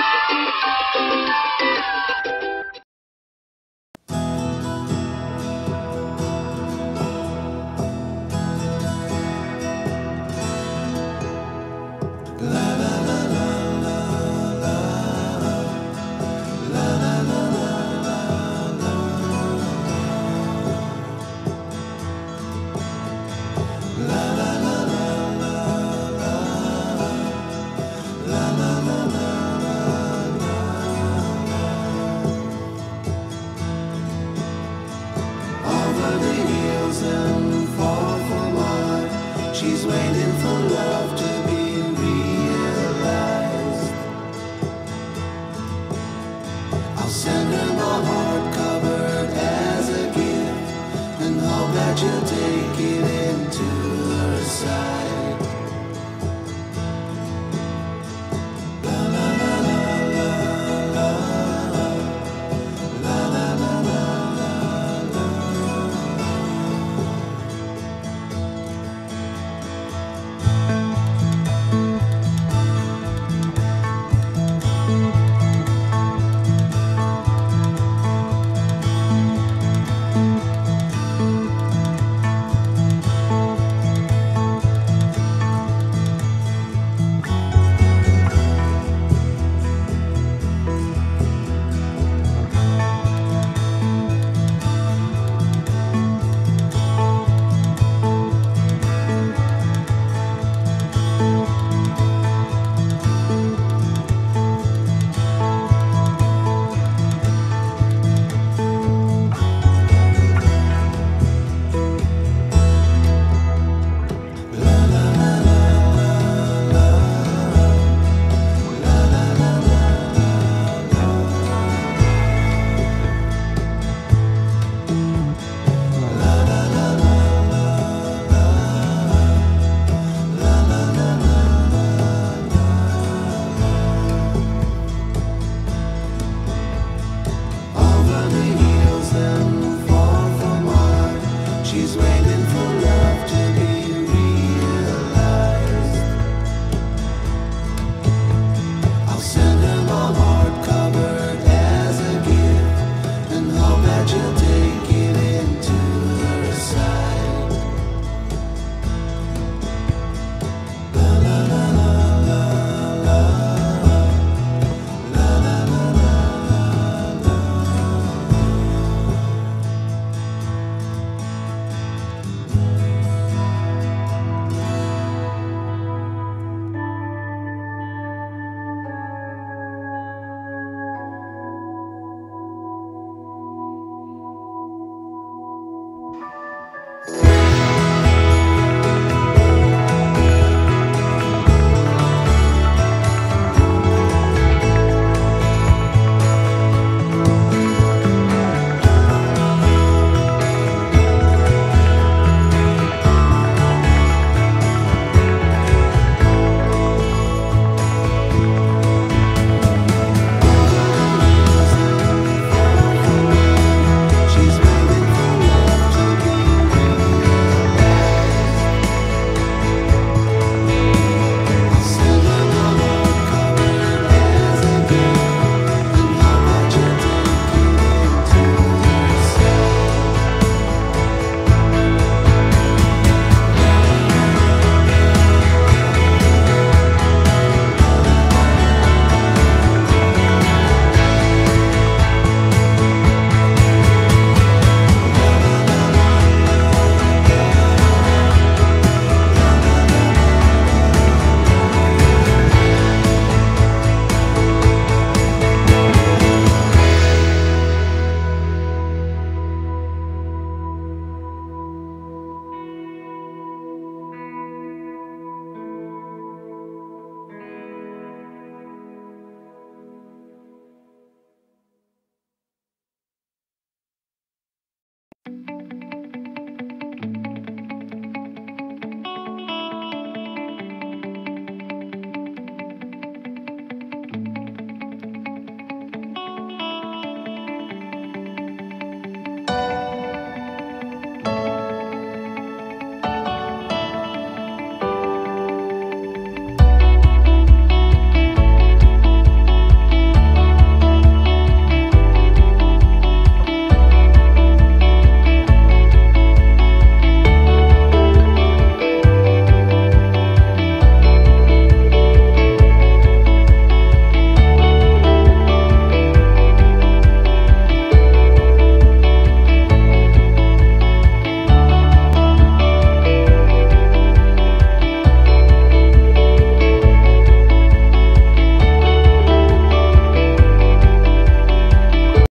Thank you. She's waiting for love to